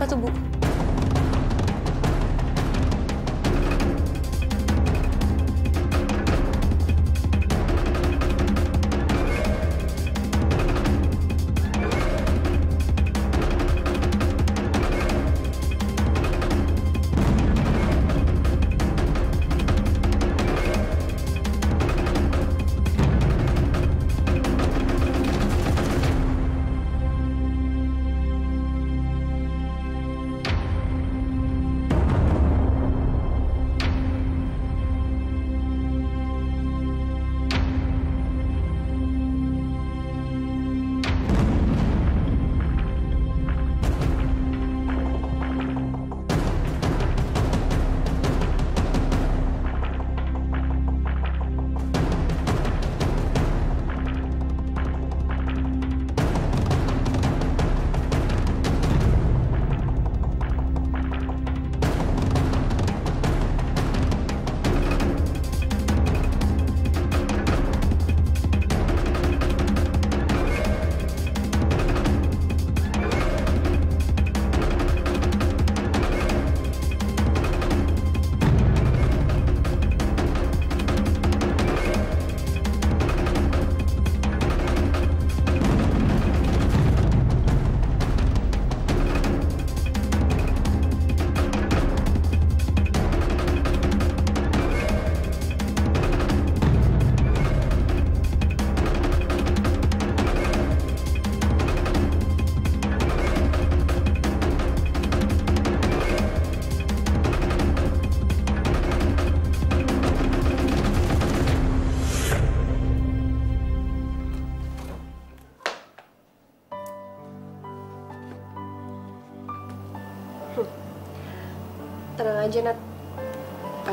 Apa tuh, Bu?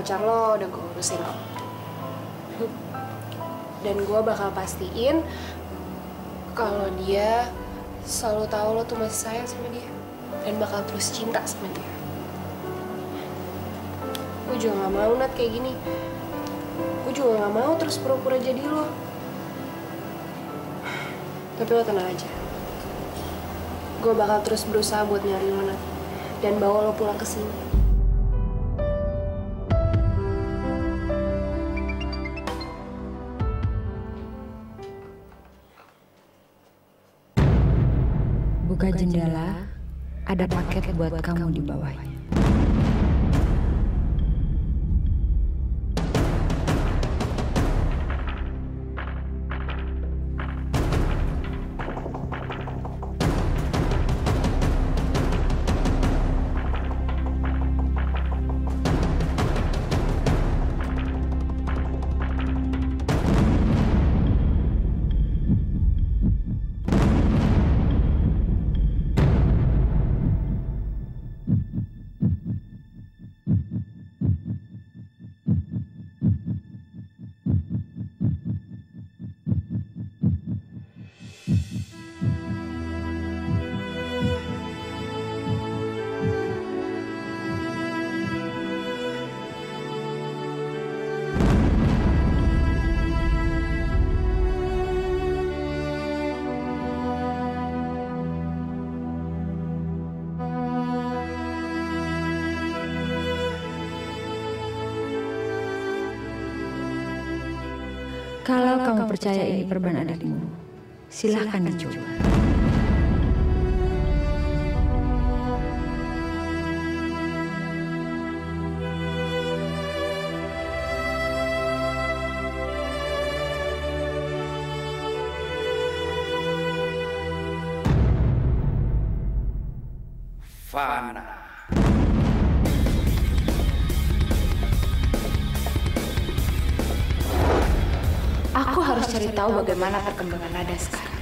Pacar lo udah gue urusin kok. Dan gue bakal pastiin kalau dia selalu tahu lo tuh masih sayang sama dia. Dan bakal terus cinta sama dia. Gue juga gak mau, Nat, kayak gini. Gue juga gak mau terus pura-pura jadi lo. Tapi lo tenang aja. Gue bakal terus berusaha buat nyari lo, Nat. Dan bawa lo pulang ke sini. Kamu percaya ini perban adikmu, silahkan dicoba. Bagaimana perkembangan Nada sekarang.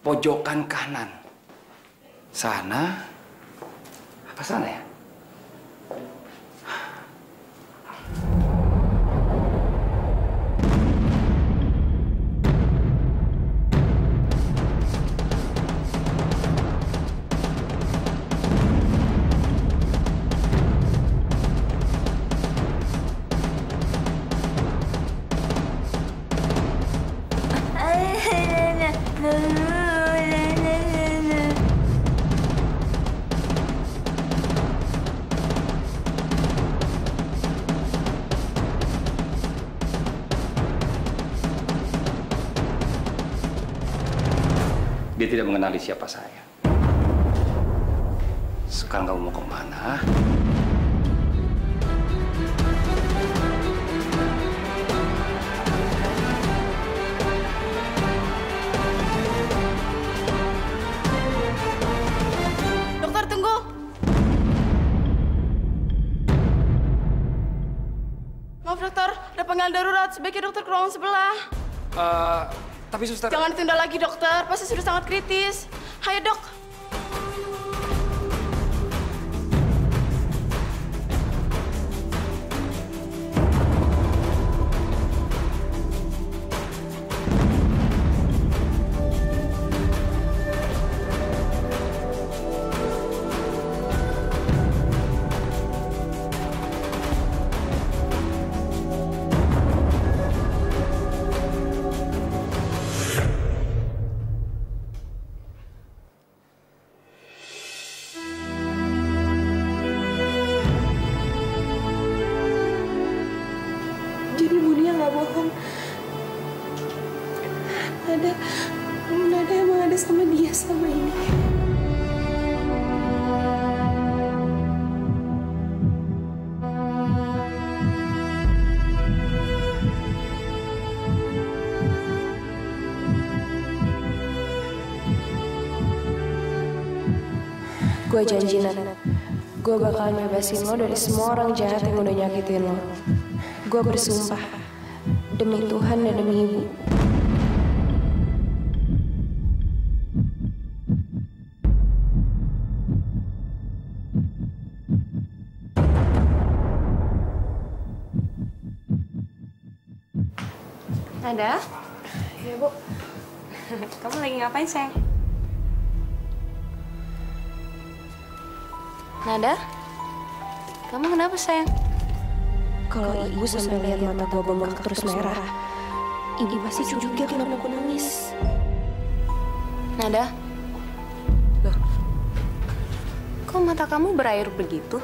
Pojokan kanan. Sana. Apa sana ya? Tidak mengenali siapa saya. Sekarang kamu mau ke mana? Dokter, tunggu. Maaf dokter, ada panggilan darurat. Sebaiknya dokter ke ruangan sebelah. Eh, tapi suster. Jangan ditunda lagi dokter, pasti sudah sangat kritis. Hayo dok. Nada, Nada emang ada sama dia selama ini. Gue janji Nat, gue bakalan bebasin lo dari semua orang jahat yang udah nyakitin lo. Gue bersumpah demi Tuhan dan demi ibu. Nada, Ya bu, kamu lagi ngapain sayang? Nada, kamu kenapa sayang? kalau ibu sampai lihat mata gue bengkak terus merah, ibu pasti curiga kenapa aku nangis. Nada, loh, kok mata kamu berair begitu?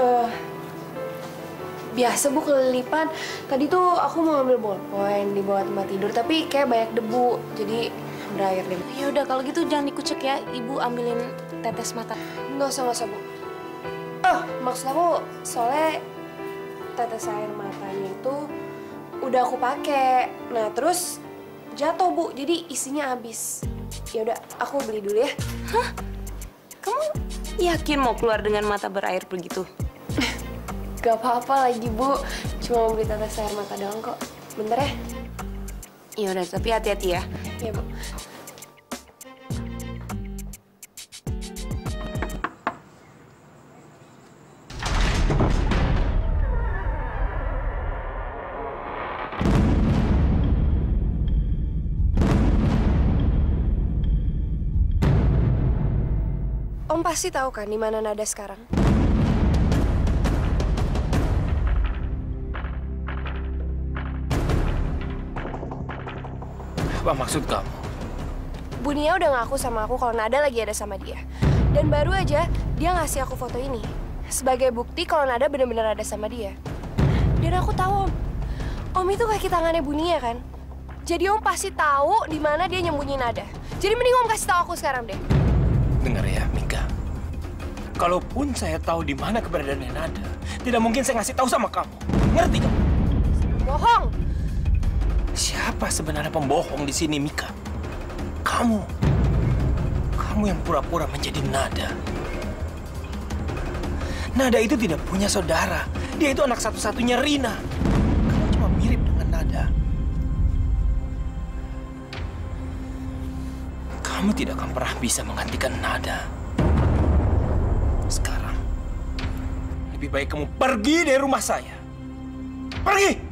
Eh, biasa bu kelilipan. Tadi tuh aku mau ngambil ballpoint di bawah tempat tidur, tapi kayak banyak debu, jadi berair deh. Ya udah kalau gitu jangan dikucek ya, ibu ambilin tetes mata. Nggak usah, nggak usah bu. Oh, maksud aku soalnya tetes air matanya itu udah aku pakai. Nah terus jatuh bu, jadi isinya habis. Ya udah, aku beli dulu ya. Kamu yakin mau keluar dengan mata berair begitu? Gak apa-apa lagi bu, cuma mau beli tetes air mata doang kok. Bentar ya. Ya udah, tapi hati-hati ya. Iya bu. Om pasti tahu kan di mana Nada sekarang? Apa maksud kamu? Bunia udah ngaku sama aku kalau Nada lagi ada sama dia. Dan baru aja dia ngasih aku foto ini sebagai bukti kalau Nada benar-benar ada sama dia. Dan aku tahu Om, Om itu kaki tangannya Bunia kan. Jadi Om pasti tahu di mana dia nyembunyiin Nada. Jadi mending Om kasih tahu aku sekarang deh. Dengar ya, Mika. Kalaupun saya tahu di mana keberadaannya Nada, tidak mungkin saya ngasih tahu sama kamu. Ngerti kamu? Bohong. Siapa sebenarnya pembohong di sini, Mika? Kamu. Kamu yang pura-pura menjadi Nada. Nada itu tidak punya saudara. Dia itu anak satu-satunya Rina. Kamu cuma mirip dengan Nada. Kamu tidak akan pernah bisa menggantikan Nada. Sekarang, lebih baik kamu pergi dari rumah saya. Pergi!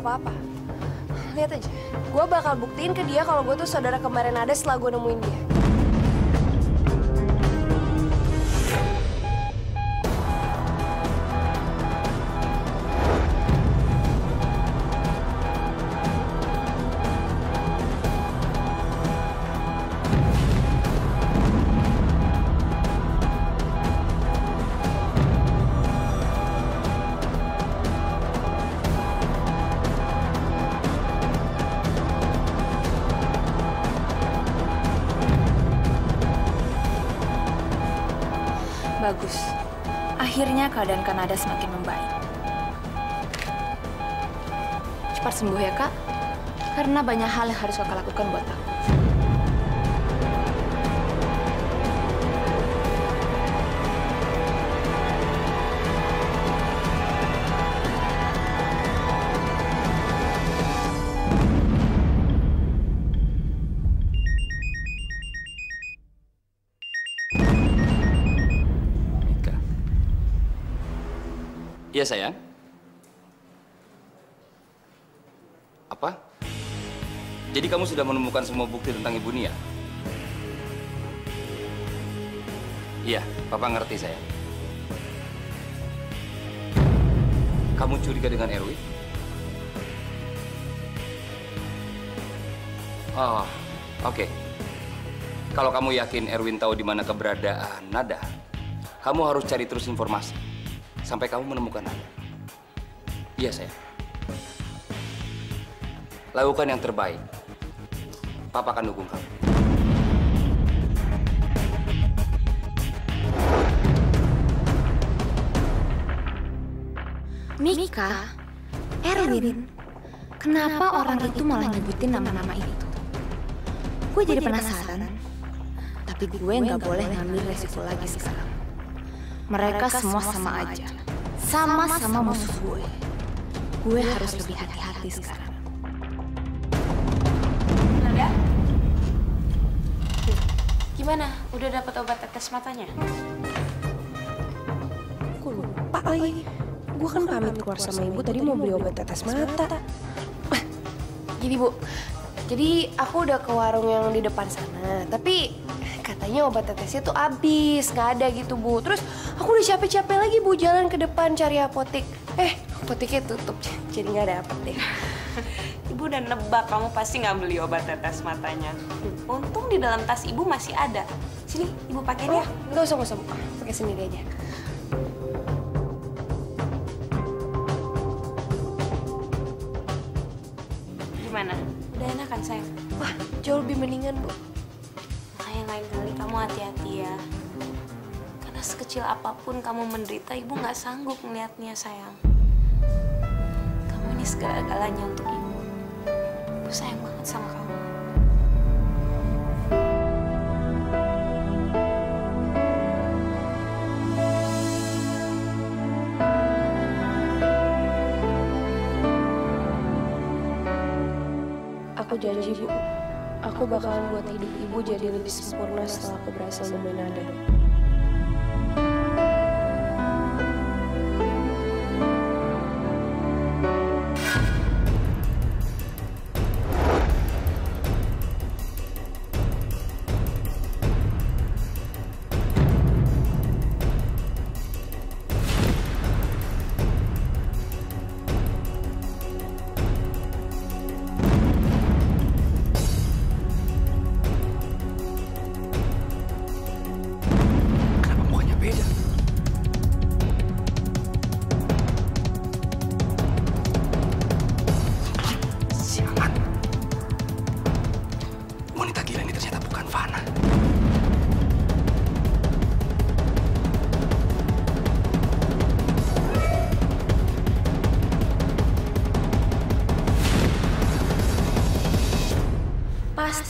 apa-apa. Lihat aja, gue bakal buktiin ke dia kalau gue tuh saudara kemarin ada setelah gue nemuin dia. Keadaan Kanada semakin membaik. Cepat sembuh ya, Kak. Karena banyak hal yang harus Kakak lakukan buat aku. Sayang. Apa? Jadi kamu sudah menemukan semua bukti tentang Ibu Nia? Iya, Papa ngerti sayang. Kamu curiga dengan Erwin? Oh, oke. Kalau kamu yakin Erwin tahu di mana keberadaan Nada, kamu harus cari terus informasi sampai kamu menemukan Nada. Iya, sayang. Lakukan yang terbaik. Papa akan dukung kamu. Mika, Erwin, kenapa orang itu malah nyebutin nama-nama itu? Gue jadi penasaran, tapi gue nggak boleh ngambil resiko lagi sekarang. Mereka semua sama aja, sama-sama musuh gue. Gue harus lebih hati-hati sekarang. Nada? Gimana? Udah dapat obat tetes matanya? Gue lupa lagi. Gue kan pamit keluar sama ibu tadi mau beli obat tetes mata. Gini bu, jadi aku udah ke warung yang di depan sana, tapi katanya obat tetesnya tuh habis, nggak ada gitu bu. Terus aku udah capek-capek lagi bu jalan ke depan cari apotek. Eh, apoteknya tutup, jadi nggak dapet deh. Ibu udah nebak kamu pasti nggak beli obat tetes matanya. Untung di dalam tas ibu masih ada. Sini, ibu pakai Oh, ya. nggak usah, nggak usah pakai sendiri aja. Gimana? Udah enak kan sayang? Wah, jauh lebih mendingan bu. Lain kali kamu hati-hati ya. Karena sekecil apa pun kamu menderita, ibu nggak sanggup melihatnya sayang. Kamu ini segala-galanya untuk ibu. Ibu sayang banget sama kamu. Aku janji bu, aku bakalan buat hidup ibu jadi lebih sempurna setelah aku berhasil nemuin Nada.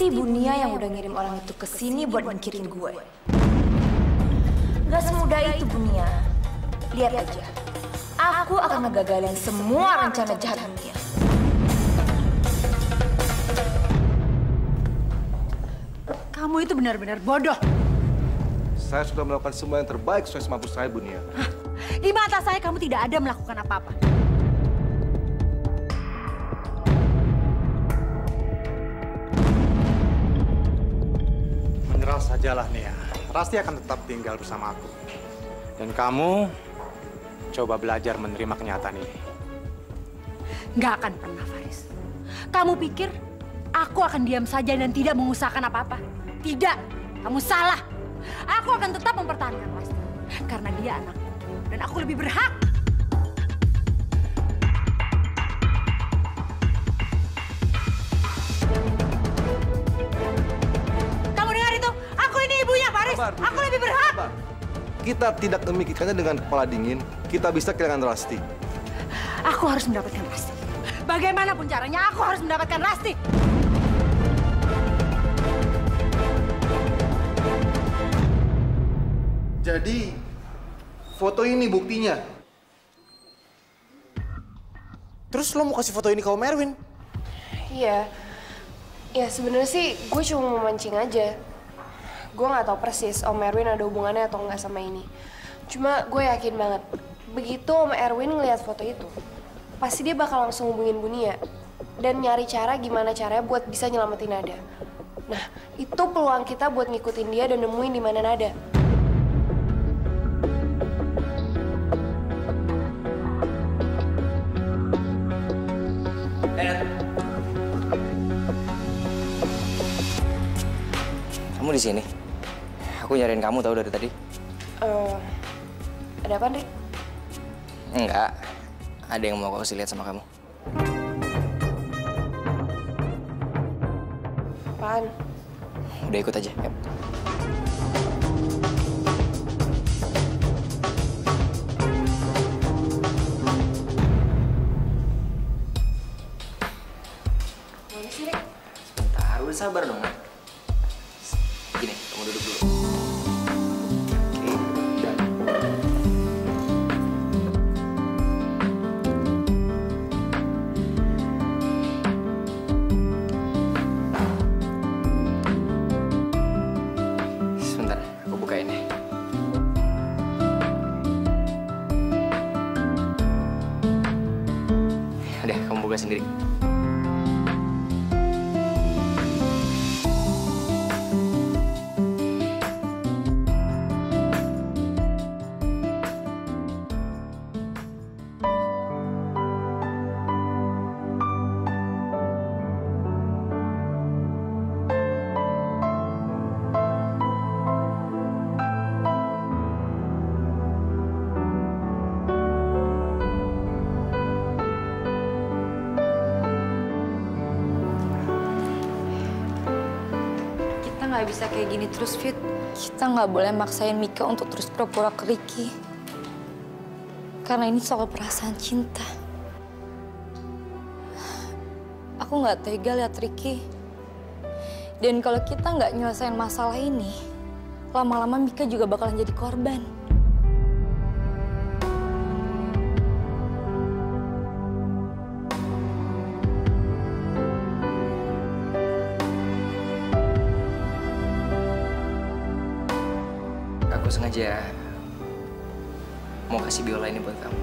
Pasti Bunia yang udah ngirim orang itu ke sini buat mikirin gue. Gak semudah itu Bunia. Lihat aja. Aku akan ngegagalin semua rencana jahat Bunia. Kamu itu benar-benar bodoh. Saya sudah melakukan semua yang terbaik sesuai semampu saya, Bu Nia. Di mata saya kamu tidak ada melakukan apa-apa. Sajalah Nia. Rasti akan tetap tinggal bersama aku. Dan kamu coba belajar menerima kenyataan ini. Nggak akan pernah, Faris. Kamu pikir aku akan diam saja dan tidak mengusahakan apa-apa? Tidak, kamu salah. Aku akan tetap mempertahankan Rasti. Karena dia anakku. Dan aku lebih berhak. Sabar, Aku lebih berhak. Sabar. Kita tidak memikirkannya dengan kepala dingin. Kita bisa kehilangan Rasti. Aku harus mendapatkan Rasti. Bagaimanapun caranya, aku harus mendapatkan Rasti. Jadi, foto ini buktinya. Terus lo mau kasih foto ini ke Om Erwin? Iya. Ya sebenarnya sih gue cuma mau mancing aja. Gue nggak tahu persis Om Erwin ada hubungannya atau nggak sama ini. Cuma gue yakin banget, begitu Om Erwin ngeliat foto itu, pasti dia bakal langsung hubungin Bunia dan nyari cara gimana caranya buat bisa nyelamatin Nada. Nah, itu peluang kita buat ngikutin dia dan nemuin di mana Nada. Kamu di sini? Aku nyariin kamu tahu dari tadi. Eh, ada apa, Rik? Enggak. Ada yang mau aku kasih lihat sama kamu. Apaan? Udah ikut aja. Yuk. Mana sih, Rik? Bentar, udah sabar dong. Bisa kayak gini terus, Fit. Kita nggak boleh maksain Mika untuk terus pura-pura ke Ricky. Karena ini soal perasaan cinta. Aku nggak tega lihat Ricky. Dan kalau kita nggak nyelesain masalah ini, lama-lama Mika juga bakalan jadi korban. Sengaja mau kasih biola ini buat kamu.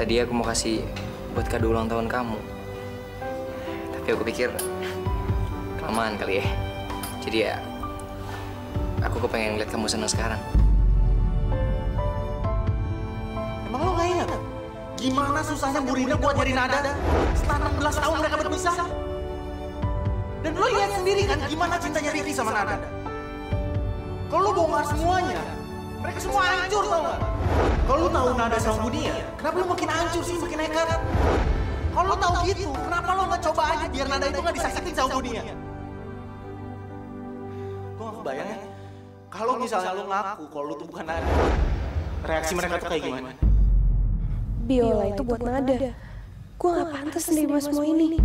Tadi aku mau kasih buat kado ulang tahun kamu. Tapi aku pikir kelamaan kali ya. Jadi ya, aku kepengen lihat kamu senang sekarang. Emang lo nggak ingat? Gimana susahnya Bu Rina buat nyari Nada? Setelah 16 tahun mereka berpisah. Dan lo lihat sendiri kan gimana cintanya Ricky sama Nada. Kalau lo bongkar semuanya, mereka semua hancur tau nggak? Kalau lo tahu Nada sama Bunia, kenapa lo makin hancur sih, makin nekat? Kalau lo tahu gitu, kenapa lo nggak coba aja biar Nada itu nggak disakitin sama Bunia? Gue nggak kebayang ya. Kalau misalnya lo ngaku kalau lo tuh bukan Nada, reaksi mereka tuh kayak gimana? Biola itu buat Nada. Gue gak pantas nerima semua ini.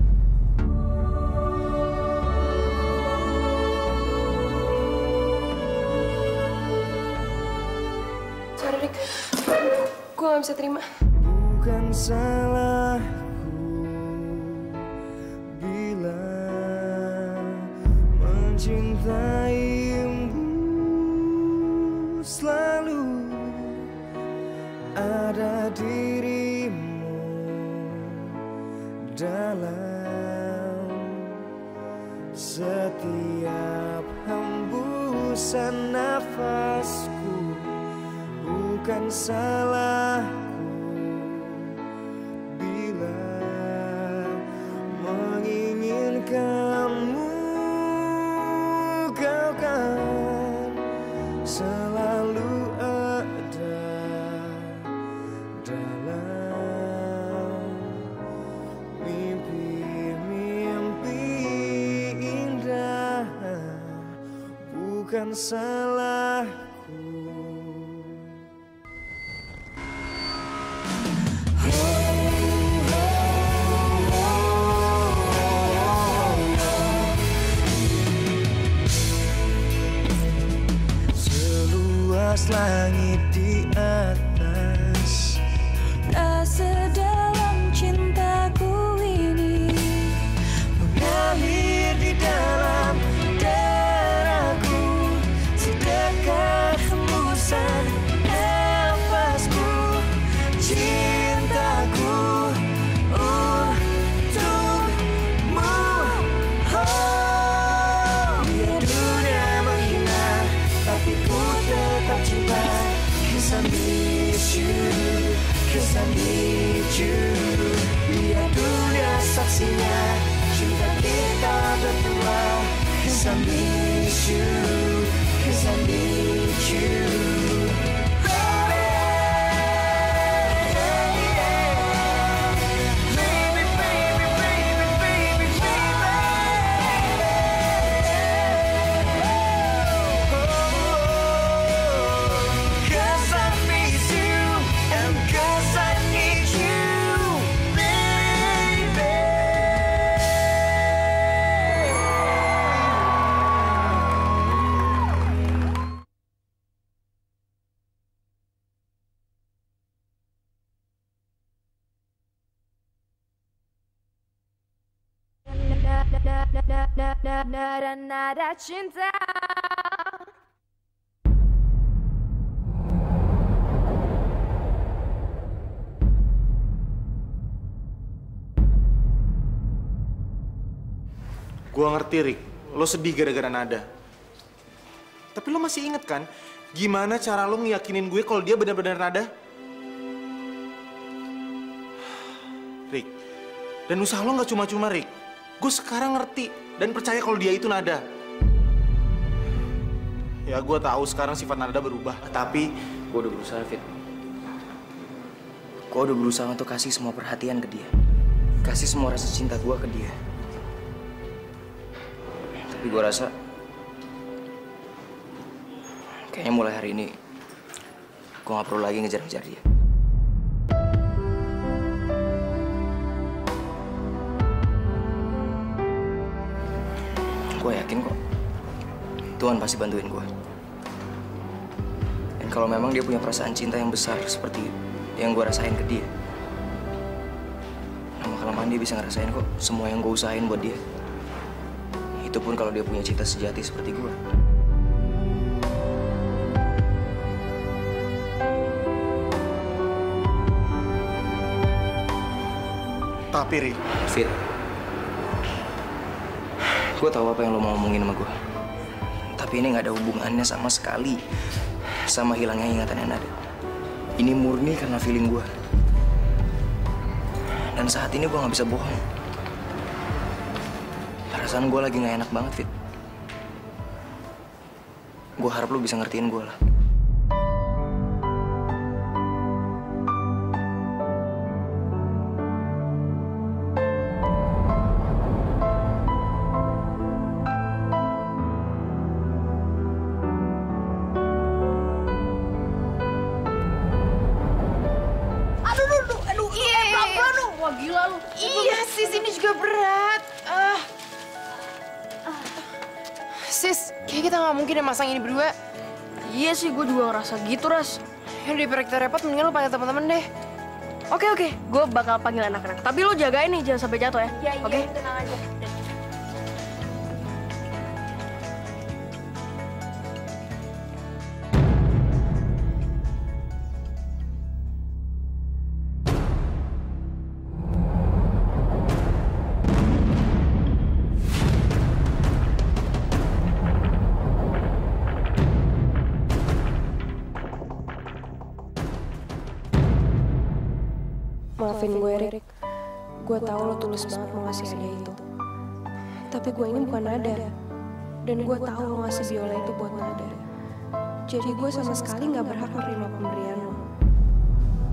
Gue gak bisa terima. Bukan salahku bila mencintaimu selalu ada dirimu dalam setiap hembusan nafasku bukan salahku bila menginginkanmu kau kan selalu ada dalam mimpi-mimpi indah. Bukan salahku slang. Cinta Gua ngerti, Rick. Lo sedih gara-gara nada. Tapi lo masih inget kan? Gimana cara lo ngeyakinin gue kalau dia benar-benar nada? Rick, dan usaha lo nggak cuma-cuma, Rick. Gue sekarang ngerti dan percaya kalau dia itu nada. Ya, gue tahu sekarang sifat nada berubah, tapi Gue udah berusaha, Fit. Gue udah berusaha untuk kasih semua perhatian ke dia. Kasih semua rasa cinta gue ke dia. Tapi gue rasa... Kayaknya mulai hari ini... Gue gak perlu lagi ngejar-ngejar dia. Gue yakin kok. Tuhan pasti bantuin gue. Dan kalau memang dia punya perasaan cinta yang besar seperti yang gue rasain ke dia, lama kelamaan dia bisa ngerasain kok semua yang gue usahain buat dia. Itu pun kalau dia punya cinta sejati seperti gue. tapi Fit, gue tahu apa yang lo mau ngomongin sama gue. Tapi ini nggak ada hubungannya sama sekali sama hilangnya ingatan yang ada. Ini murni karena feeling gue. Dan saat ini gue nggak bisa bohong. Perasaan gue lagi nggak enak banget, Fit. Gue harap lo bisa ngertiin gue lah. Ya masang ini berdua. Iya sih, gue juga ngerasa gitu, Ras. Ya daripada kita repot, mendingan lu panggil teman-teman deh. Oke, oke. Gue bakal panggil anak-anak. Tapi lu jagain nih, jangan sampai jatuh ya. Iya, iya, oke? tenang aja. Maafin gue, Rick. Gue tahu lo tulus banget mau ngasih hadiah itu. Tapi gue ini bukan Nada. Dan gue tahu lo ngasih biola itu buat Nada. Jadi gue sama sekali nggak berhak menerima pemberian lo.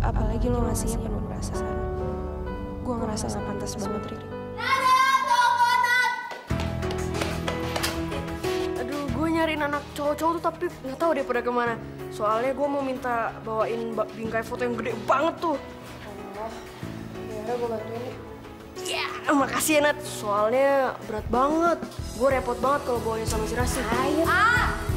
Apalagi lo ngasihnya penuh perasaan. Gue ngerasa gak pantas banget, Rick. Aduh, gue nyariin anak cowok-cowok tuh tapi nggak tahu deh pada ke mana. Soalnya gue mau minta bawain ba- bingkai foto yang gede banget tuh. Oh, ya gue bantuin nih. Ya, makasih ya Nat. Soalnya berat banget. Gue repot banget kalau bawain sama si Rasi. Ayo. Mama?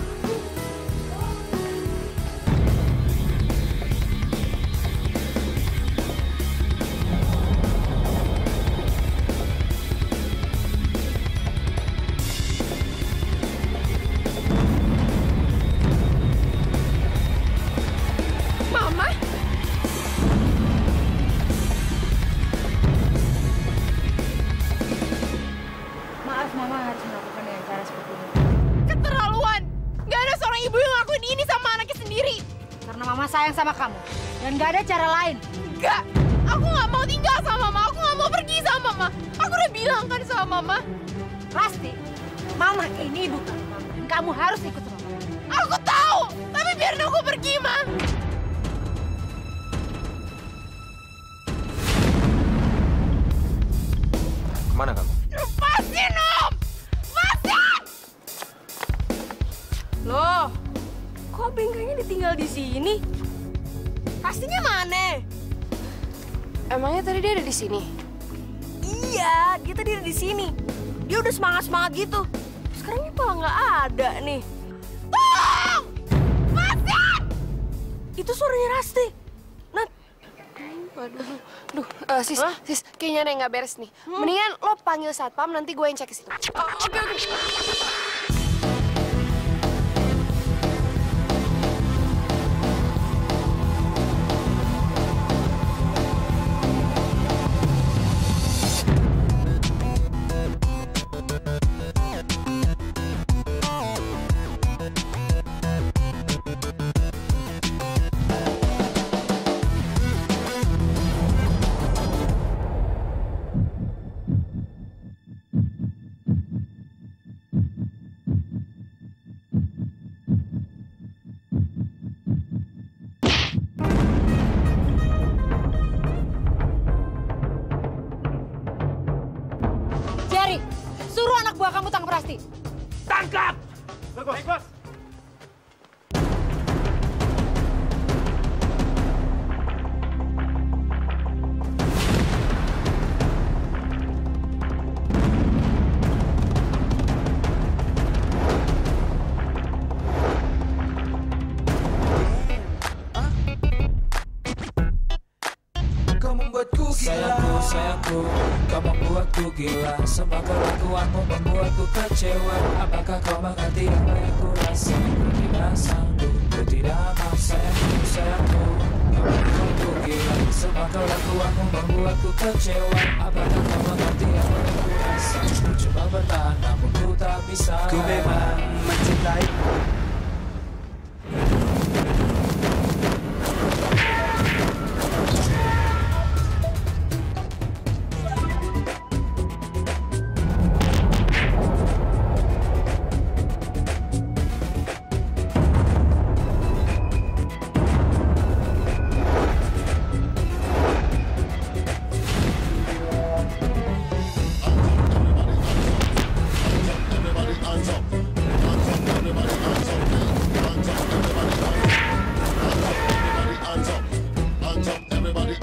Ada cara lain. Gak! Aku gak mau tinggal sama mama. Aku gak mau pergi sama mama. Aku udah bilang kan sama mama. Pasti. Mama ini bukan mama. Dan kamu harus ikut nggak beres nih. Mendingan lo panggil satpam, nanti gue yang cek ke situ. Oke, oke. Jerry,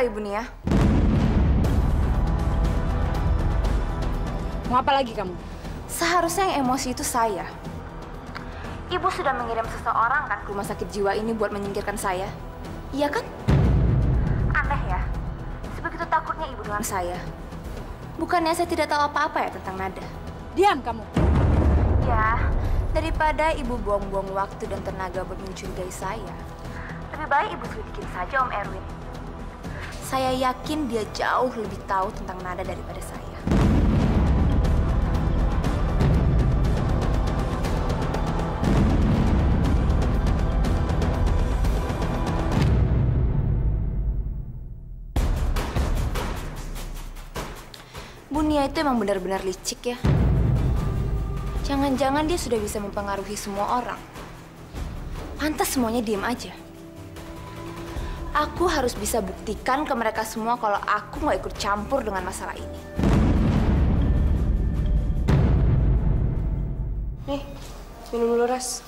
loh Ibu Nia. Mau apa lagi kamu? Seharusnya yang emosi itu saya. Ibu sudah mengirim seseorang kan ke rumah sakit jiwa ini buat menyingkirkan saya. Iya kan? Aneh ya. Sebegitu takutnya ibu dengan saya. Bukannya saya tidak tahu apa-apa ya tentang Nada. Diam kamu. Ya, daripada ibu buang-buang waktu dan tenaga buat mencurigai saya, lebih baik ibu selidikin saja Om Erwin. Saya yakin dia jauh lebih tahu tentang Nada daripada saya. Bu Nia itu emang benar-benar licik ya. Jangan-jangan dia sudah bisa mempengaruhi semua orang. Pantas semuanya diem aja. Aku harus bisa buktikan ke mereka semua kalau aku nggak ikut campur dengan masalah ini. Nih, minum dulu, Ras.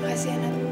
Makasih ya,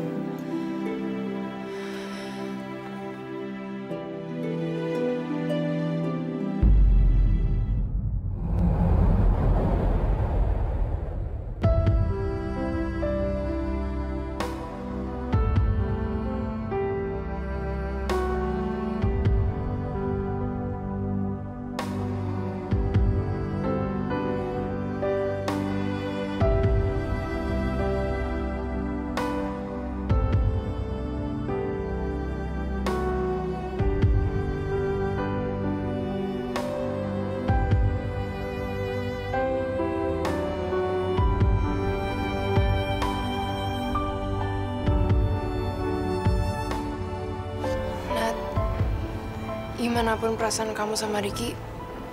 gimana pun perasaan kamu sama Ricky,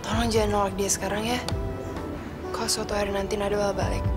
tolong jangan nolak dia sekarang ya. Kalau suatu hari nanti bakal balik.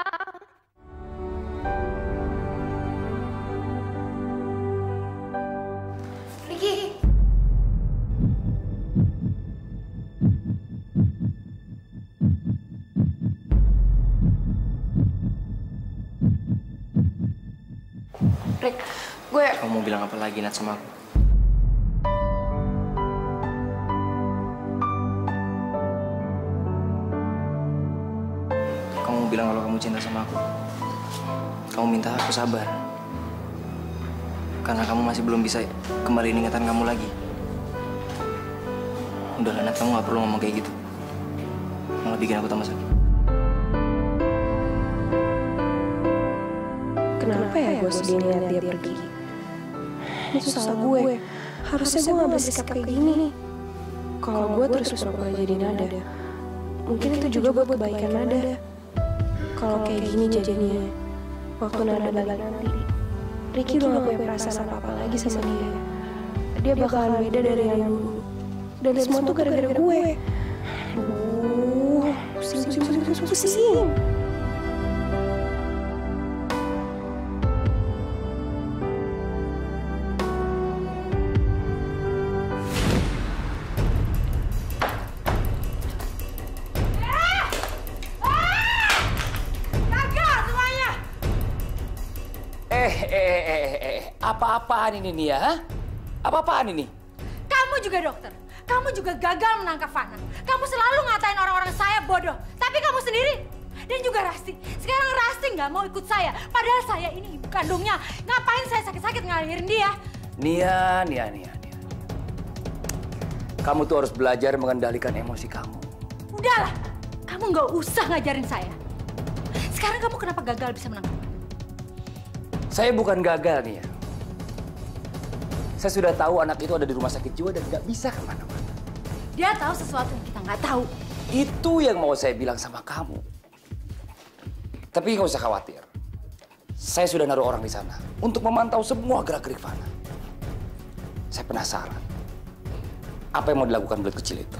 Kamu mau bilang apa lagi Nat sama aku? Kamu bilang kalau kamu cinta sama aku. Kamu minta aku sabar. Karena kamu masih belum bisa kembali ingatan kamu lagi. Udah Nat, kamu gak perlu ngomong kayak gitu. Malah bikin aku tambah sakit. Kenapa ya gue sedih ngeliat dia pergi? Ini salah gue. Harusnya gue gak bersikap kayak gini. Kalau gue terus pura-pura jadi nada. Mungkin itu juga buat kebaikan nada. Kalau kayak gini jadinya, waktu nada balik nanti, Ricky udah gak punya perasaan apa-apa lagi sama dia. Dia bakalan beda dari yang dulu. Dan semua tuh gara-gara gue. Aduh, pusing, pusing, pusing, pusing, pusing. Eh, eh, eh, eh, eh, apa-apaan ini Nia? hah? Apa-apaan ini? Kamu juga dokter. Kamu juga gagal menangkap Fana. Kamu selalu ngatain orang-orang saya bodoh. Tapi kamu sendiri dan juga Rasti. Sekarang Rasti nggak mau ikut saya. Padahal saya ini ibu kandungnya. Ngapain saya sakit-sakit ngalahirin dia? Nia, Nia, Nia, Nia. Kamu tuh harus belajar mengendalikan emosi kamu. Udahlah, Kamu nggak usah ngajarin saya. Sekarang kamu kenapa gagal bisa menangkap? Saya bukan gagal nih ya. Saya sudah tahu anak itu ada di rumah sakit jiwa dan nggak bisa ke mana-mana. Dia tahu sesuatu yang kita nggak tahu. Itu yang mau saya bilang sama kamu. Tapi nggak usah khawatir. Saya sudah naruh orang di sana untuk memantau semua gerak-gerik Fana. Saya penasaran. Apa yang mau dilakukan bulat kecil itu?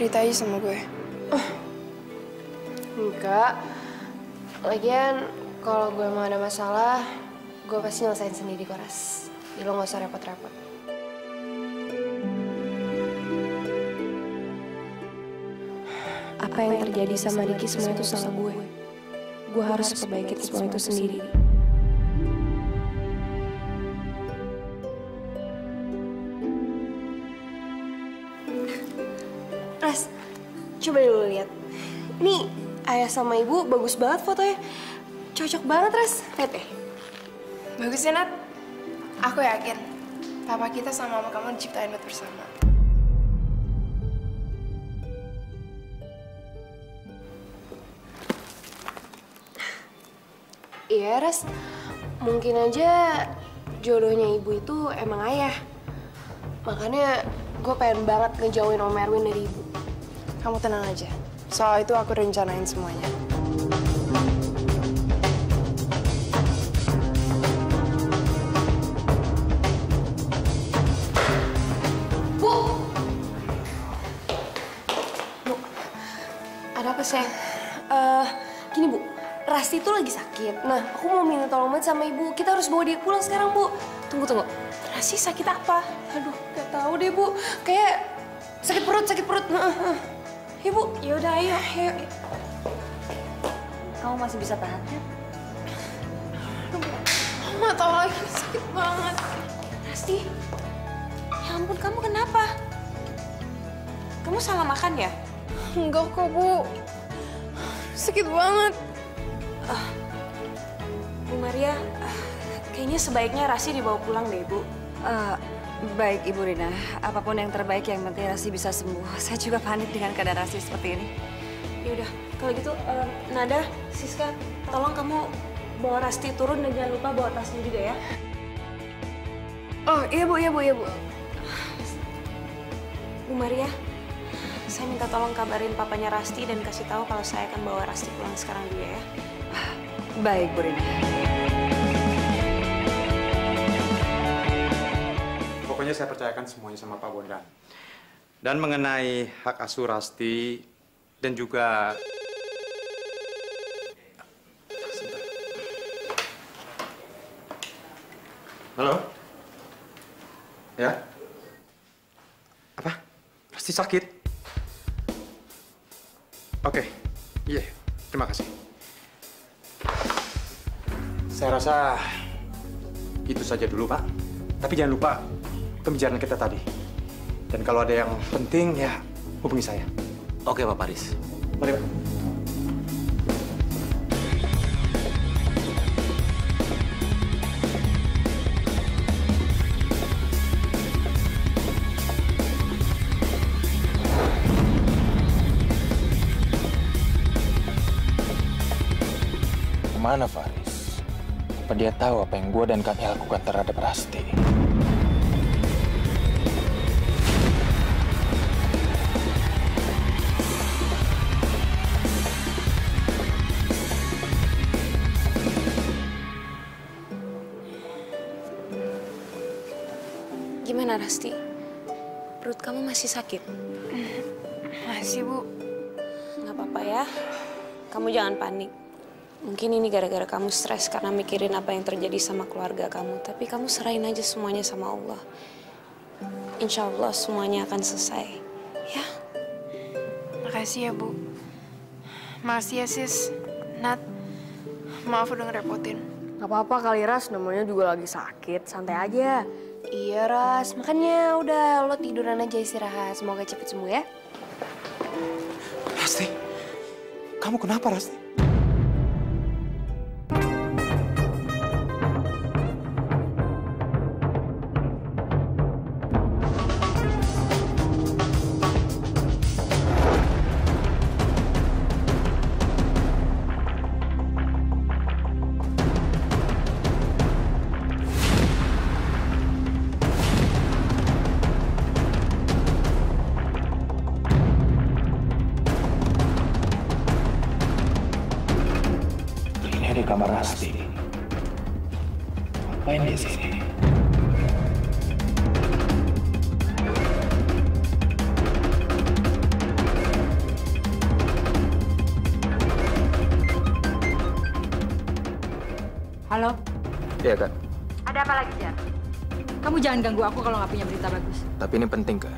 Cerita aja sama gue. Enggak. Lagian, kalau gue mau ada masalah, gue pasti nyelesain sendiri kok, Ras. Jadi lo gak usah repot-repot. Apa yang terjadi sama Ricky semua itu salah gue. Gue harus perbaiki semua itu sendiri. Coba dulu lihat. Ini ayah sama ibu bagus banget fotonya. Cocok banget, Ras. Lihat deh. Bagus ya, Nat? Aku yakin. Papa kita sama mama kamu diciptain buat bersama. Iya, Ras. Mungkin aja jodohnya ibu itu emang ayah. Makanya gue pengen banget ngejauhin Om Erwin dari ibu. Kamu tenang aja. Soal itu aku rencanain semuanya. Bu! Bu, ada apa sih? Eh, gini Bu, Rasti itu lagi sakit. Nah, aku mau minta tolong banget sama ibu. Kita harus bawa dia pulang sekarang, Bu. Tunggu, tunggu. Rasti sakit apa? Aduh, gak tahu deh, Bu. Kayak sakit perut, sakit perut. Heeh. Ya, Bu. Ya udah, ayo, ayo. Kamu masih bisa tahan kan? Nggak tahu lagi, sakit banget. Rasti, ya ampun kamu kenapa? Kamu salah makan ya? Enggak kok, Bu. Sakit banget. Ah, Bu Maria, ah, kayaknya sebaiknya Rasi dibawa pulang deh, Bu. Eh, baik, Ibu Rina. Apa pun yang terbaik, yang penting Rasi bisa sembuh. Saya juga panik dengan keadaan Rasi seperti ini. Ya udah, kalau gitu eh, Nada, Siska, tolong kamu bawa Rasti turun dan jangan lupa bawa tasnya juga ya. Oh, iya, Bu, iya, Bu, iya, Bu. Bu Maria, saya minta tolong kabarin papanya Rasti dan kasih tahu kalau saya akan bawa Rasti pulang sekarang juga ya. Baik, Bu Rina. Pokoknya saya percayakan semuanya sama Pak Bondan. Dan mengenai hak asuh Rasti dan juga. Halo? Ya? Apa? Rasti sakit? Oke. Iya, terima kasih. Saya rasa itu saja dulu, Pak. Tapi jangan lupa pembicaraan kita tadi. Dan kalau ada yang penting, ya hubungi saya. Oke, Pak Paris. Mari, Pak. Ke mana Faris? Apa dia tahu apa yang gue dan kami lakukan terhadap Rasti? Rasti? Perut kamu masih sakit? Masih, Bu. Nggak apa-apa ya. Kamu jangan panik. Mungkin ini gara-gara kamu stres karena mikirin apa yang terjadi sama keluarga kamu. Tapi kamu serahin aja semuanya sama Allah. Insya Allah semuanya akan selesai. Ya, Makasih ya, Bu. Makasih ya, Sis. Nat, maaf udah ngerepotin. Gak apa-apa kali Ras, namanya juga lagi sakit, santai aja. Iya Ras, makanya udah lo tiduran aja istirahat. Semoga cepet sembuh ya. Rasti, kamu kenapa Rasti? Ganggu aku kalau nggak punya berita bagus. tapi ini penting kak.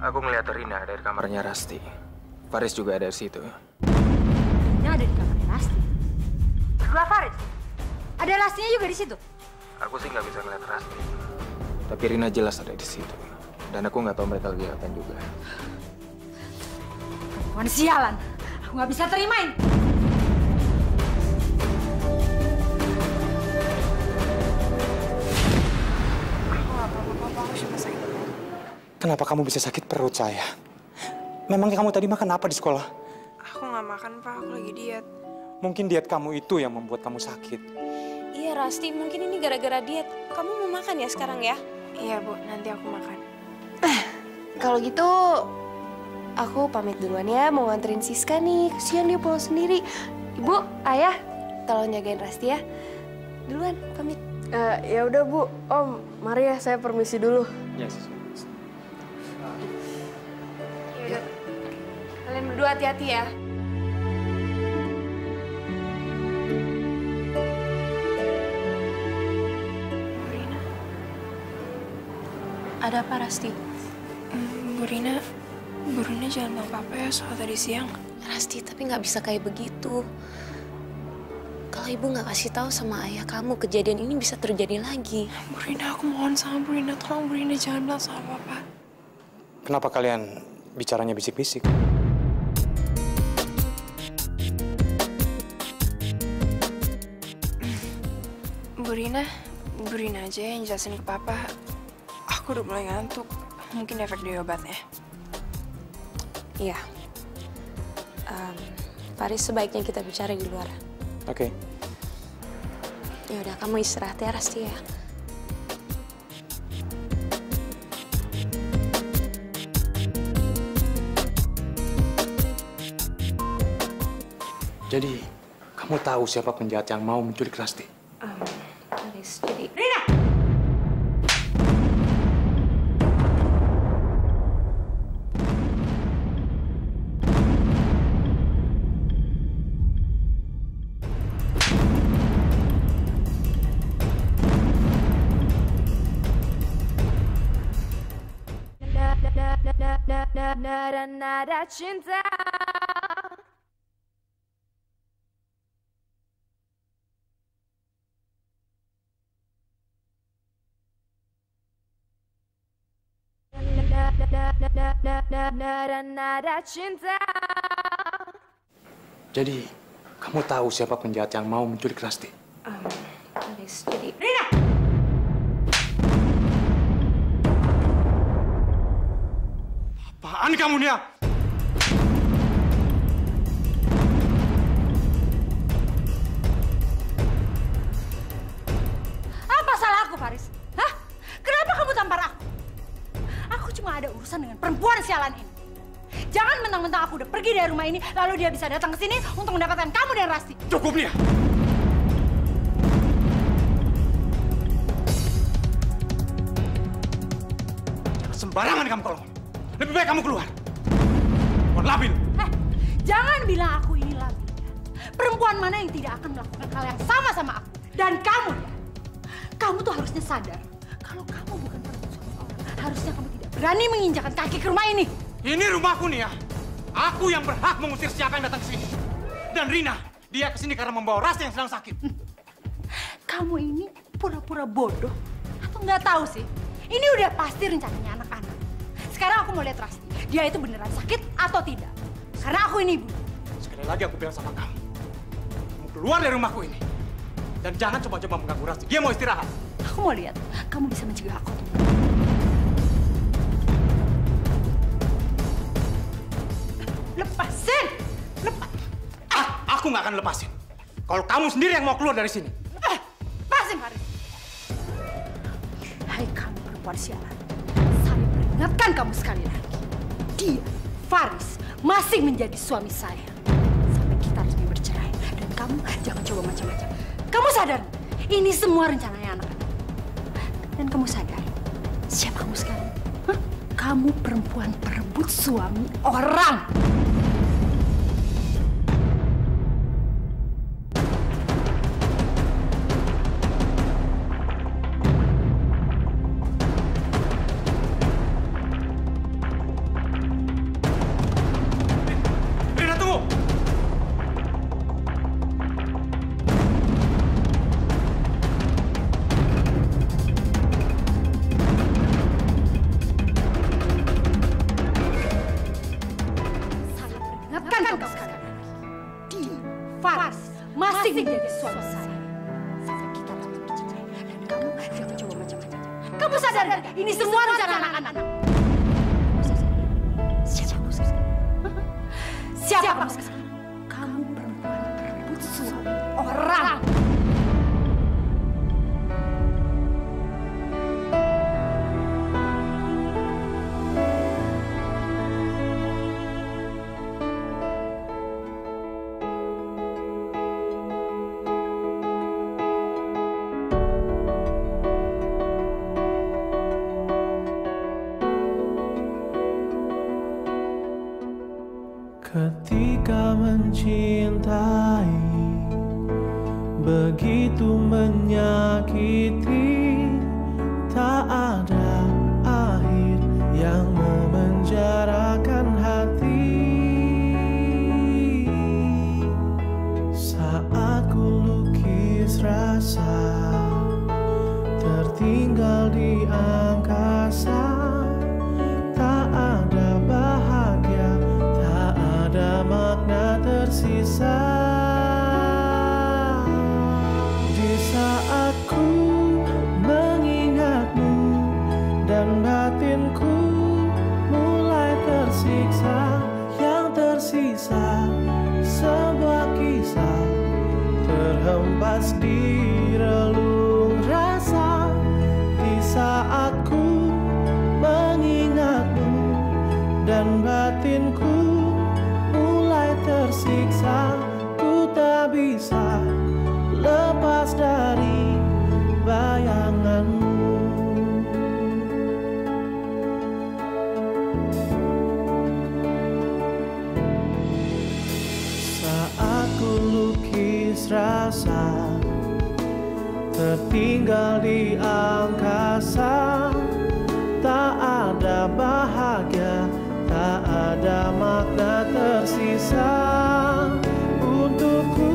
Aku ngeliat Rina dari kamarnya Rasti. Faris juga ada di situ. Ini ada di kamarnya Rasti. Gua Farid. Ada Rastinya juga di situ. Aku sih nggak bisa ngeliat Rasti. Tapi Rina jelas ada di situ. Dan aku nggak tahu mereka lagi apa juga. Perempuan sialan. Aku nggak bisa terimain. Kenapa kamu bisa sakit perut saya? Memangnya kamu tadi makan apa di sekolah? Aku nggak makan, Pak. Aku lagi diet. Mungkin diet kamu itu yang membuat kamu sakit. Iya Rasti, mungkin ini gara-gara diet. Kamu mau makan ya sekarang ya? Iya, Bu. Nanti aku makan. Kalau gitu, aku pamit duluan ya. Mau nganterin Siska nih. Kesian dia pulang sendiri. Ibu, ayah, tolong jagain Rasti ya. Duluan, pamit. Eh, ya udah Bu, Om, mari ya saya permisi dulu. Yes. Berdua hati-hati ya. Ada apa Rasti? Bu Rina, Bu Rina jangan bilang papa ya soal tadi siang. Rasti, tapi nggak bisa kayak begitu. Kalau ibu nggak kasih tahu sama ayah kamu kejadian ini bisa terjadi lagi. Bu Rina, aku mohon sama Bu Rina, tolong Bu Rina jangan bilang sama papa. Kenapa kalian bicaranya bisik-bisik? Bu Rina aja yang jelasin ke papa. Aku udah mulai ngantuk. Mungkin efek dari obatnya. Iya. Em, Paris sebaiknya kita bicara di luar. Oke. Ya udah, kamu istirahat ya Rasti ya. Jadi, kamu tahu siapa penjahat yang mau menculik Rasti? Em, Nada cinta Nada cinta Jadi, kamu tahu siapa penjahat yang mau menculik Rasti? em, Paris, jadi Apaan kamu, Nia? Apa salah aku, Faris? Hah? Kenapa kamu tampar aku? Aku cuma ada urusan dengan perempuan sialan ini. Jangan mentang-mentang aku udah pergi dari rumah ini, lalu dia bisa datang ke sini untuk mendapatkan kamu dan Rasti. Cukup, Nia! Jangan sembarangan kamu kalau ngomong. Lebih baik kamu keluar. Keluar labil. Eh, jangan bilang aku ini lagi. Perempuan mana yang tidak akan melakukan hal yang sama sama aku? Dan kamu, ya. Kamu tuh harusnya sadar kalau kamu bukan perempuan suami orang. Harusnya kamu tidak berani menginjakan kaki ke rumah ini. Ini rumahku, Nia. Aku yang berhak mengusir siapa yang datang ke sini. Dan Rina, dia ke sini karena membawa Rasti yang sedang sakit. kamu ini pura-pura bodoh atau nggak tahu sih? Ini udah pasti rencananya anak-anak. Sekarang aku mau lihat Rasti. Dia itu beneran sakit atau tidak? Karena aku ini ibu. Sekali lagi aku bilang sama kamu. Kamu keluar dari rumahku ini. Dan jangan coba-coba mengganggu Rasti. Dia mau istirahat. Aku mau lihat kamu bisa mencegah aku. Lepasin! Lepas! Ah, aku nggak akan lepasin. Kalau kamu sendiri yang mau keluar dari sini. Eh, lepasin Faris! Hai kamu perempuan sialan. Saya peringatkan kamu sekali lagi. Dia, Faris, masih menjadi suami saya. Sampai kita resmi bercerai. Dan kamu jangan coba macam-macam. Kamu sadar? Ini semua rencananya anak-anak. Dan kamu sadar? Siapa kamu sekarang? Hah? Kamu perempuan perebut suami orang. Ketika mencintai Begitu menyakiti Tertinggal di angkasa Tak ada bahagia Tak ada makna tersisa Untukku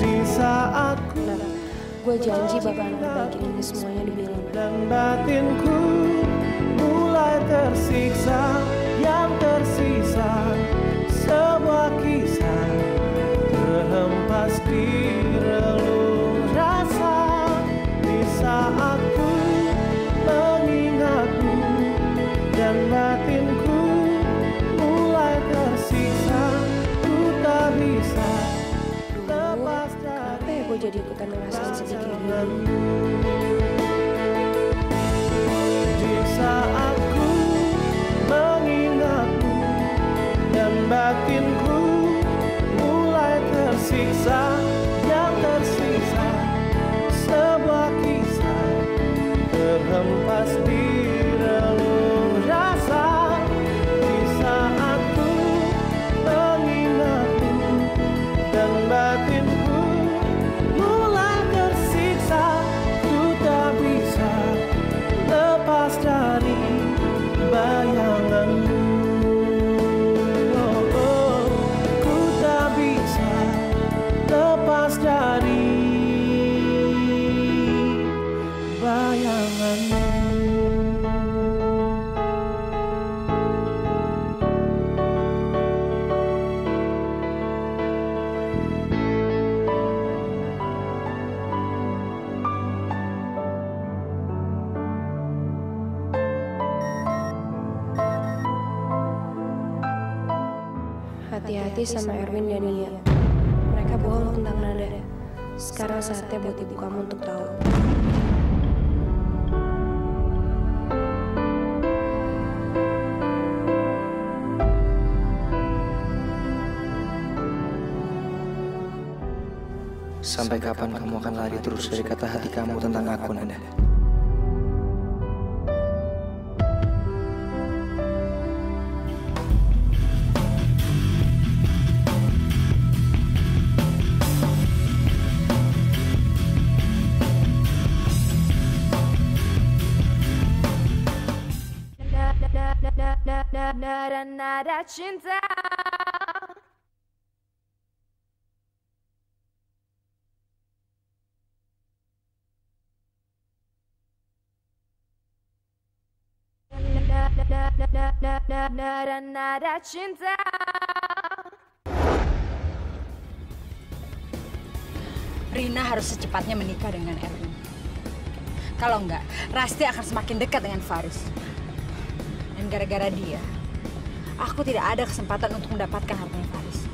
Di saat ku Gue janji bakalan ngebaikin ini semuanya demi lo. dan batinku Sampai kapan kamu akan lari terus dari kata hati kamu tentang aku? Nada nada cinta Nada cinta Rina harus secepatnya menikah dengan Erwin. Kalau enggak, Rasti akan semakin dekat dengan Faris. Dan gara-gara dia, aku tidak ada kesempatan untuk mendapatkan hartanya Faris.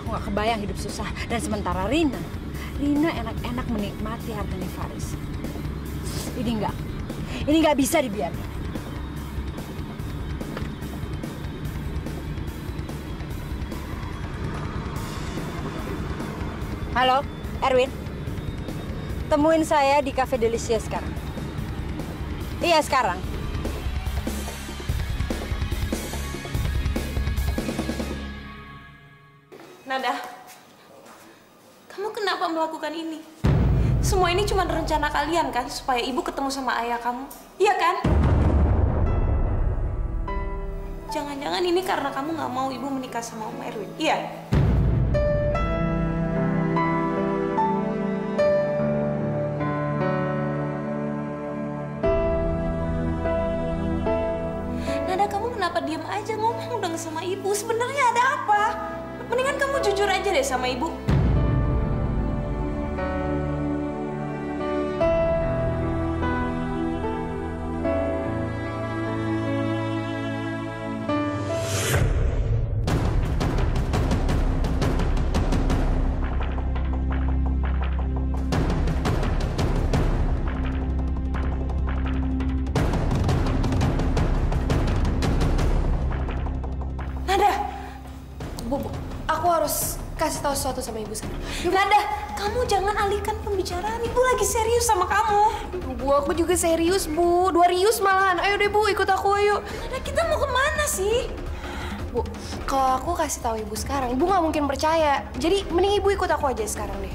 Aku nggak kebayang hidup susah. Dan sementara Rina, Rina enak-enak menikmati hartanya Faris. Ini enggak, ini nggak bisa dibiarkan. Halo, Erwin. Temuin saya di Cafe Delicia sekarang. Iya, sekarang. Nada, kamu kenapa melakukan ini? Semua ini cuma rencana kalian kan, supaya ibu ketemu sama ayah kamu. Iya kan? Jangan-jangan ini karena kamu nggak mau ibu menikah sama Om Erwin. Iya. Diam aja ngomong dong sama ibu? Sebenarnya ada apa? Mendingan kamu jujur aja deh sama ibu. Sama kamu. Bu, aku juga serius, Bu. Dua rius malahan. Ayo deh, Bu, ikut aku, ayo. Nada, kita mau ke mana sih? Bu, kalau aku kasih tahu ibu sekarang, ibu nggak mungkin percaya. Jadi mending ibu ikut aku aja sekarang deh.